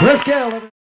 Chris Gale.